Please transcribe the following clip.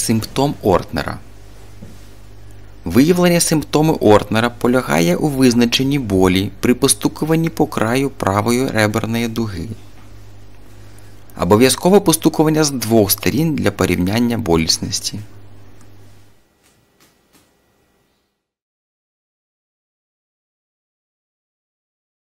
симптом Ортнера. Виявлення симптому Ортнера полягає у визначенні болі при постукуванні по краю правої реберної дуги. Обов'язкове постукування з двох сторін для порівняння болісності.